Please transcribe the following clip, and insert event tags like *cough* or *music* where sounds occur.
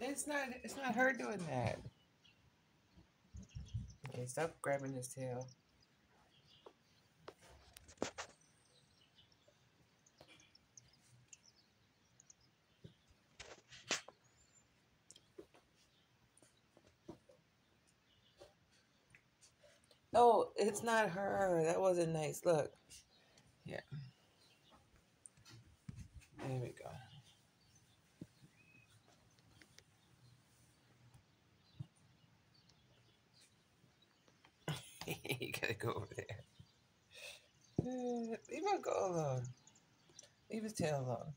It's not. It's not her doing that. Okay, stop grabbing his tail. Oh, it's not her. That wasn't nice. Look. Yeah. There we go. Go *laughs* over there. Leave him go alone. Leave his tail alone.